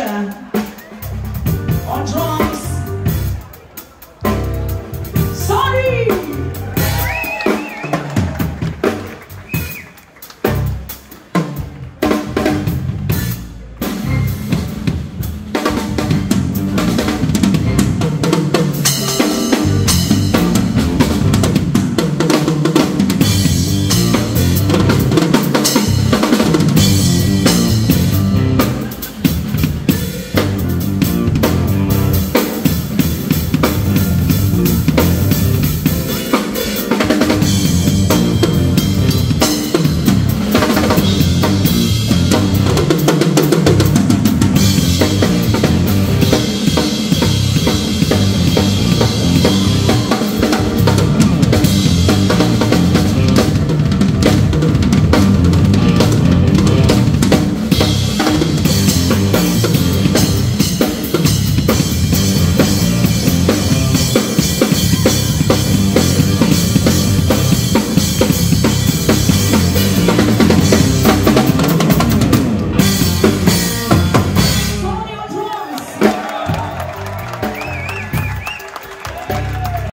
On drums. Sorry!